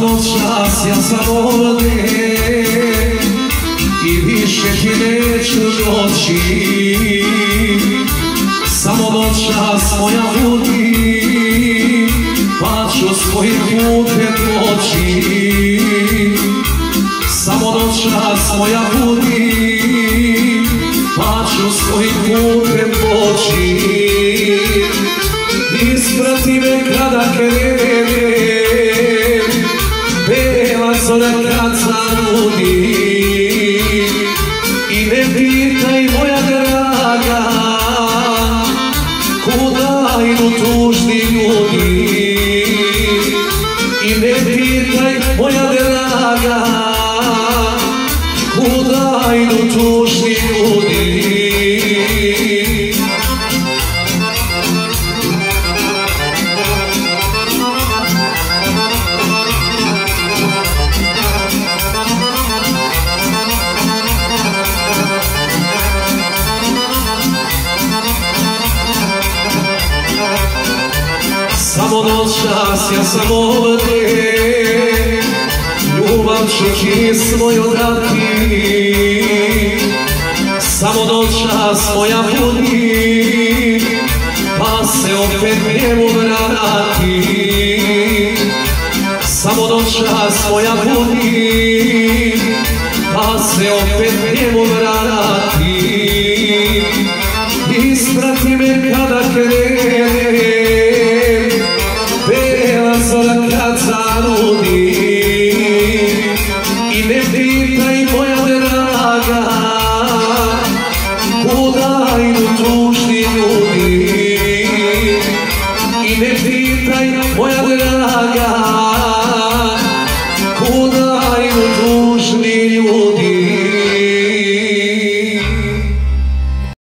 Noćas ja sam ovdje I više ti neću doći. Samo noćas moja budi Pa ću svojim putem poći Samo noćas moja budi Pa ću svojim putem poći Isprati me kada krene Bela zora kad zanudi I ne pitaj moja draga Kuda idu tužni ljudi I ne pitaj moja draga Kuda idu tužni ljudi Samo noćas ja sam ovdje. Ljubav ću ti svoju dati Samo noćas moja budi Pa se opet njemu vrati. Samo noćas moja budi Pa se opet zanudi I ne pitaj moja draga Kuda idu tužni ljudi. I ne pitaj moja draga Kuda idu tužni ljudi